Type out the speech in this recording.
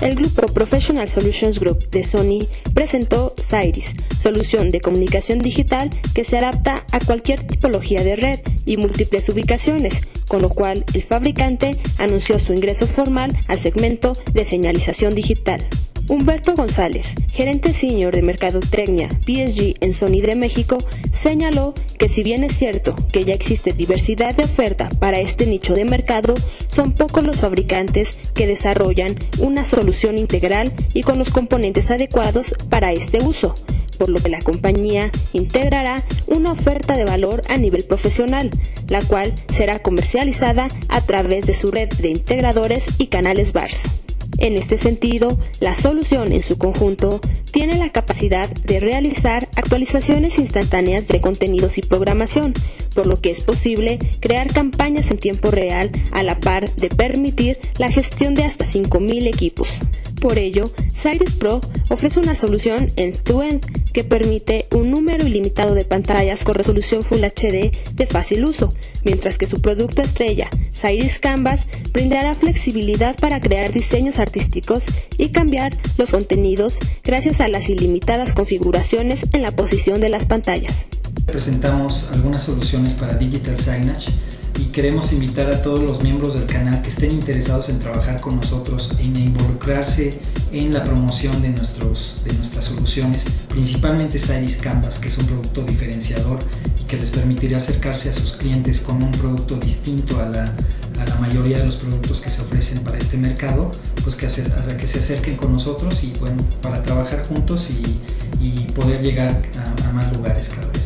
el grupo Professional Solutions Group de Sony presentó Cyrus, solución de comunicación digital que se adapta a cualquier tipología de red y múltiples ubicaciones, con lo cual el fabricante anunció su ingreso formal al segmento de señalización digital. Humberto González, gerente senior de Mercadotecnia PSG en Sony de México, señaló que si bien es cierto que ya existe diversidad de oferta para este nicho de mercado, son pocos los fabricantes que desarrollan una solución integral y con los componentes adecuados para este uso, por lo que la compañía integrará una oferta de valor a nivel profesional, la cual será comercializada a través de su red de integradores y canales BARS. En este sentido, la solución en su conjunto tiene la capacidad de realizar actualizaciones instantáneas de contenidos y programación, por lo que es posible crear campañas en tiempo real a la par de permitir la gestión de hasta 5.000 equipos. Por ello, Cyrus Pro ofrece una solución end-to-end que permite un número ilimitado de pantallas con resolución Full HD de fácil uso, mientras que su producto estrella, Cyrus Canvas, brindará flexibilidad para crear diseños artísticos y cambiar los contenidos gracias a las ilimitadas configuraciones en la posición de las pantallas. Presentamos algunas soluciones para Digital Signage y queremos invitar a todos los miembros del canal que estén interesados en trabajar con nosotros, en involucrarse en la promoción de, nuestros, de nuestras soluciones, principalmente Cyrus Canvas, que es un producto diferenciador y que les permitirá acercarse a sus clientes con un producto distinto a la, a la mayoría de los productos que se ofrecen para este mercado, pues que, hace, que se acerquen con nosotros y bueno, para trabajar juntos y, y poder llegar a, a más lugares cada vez.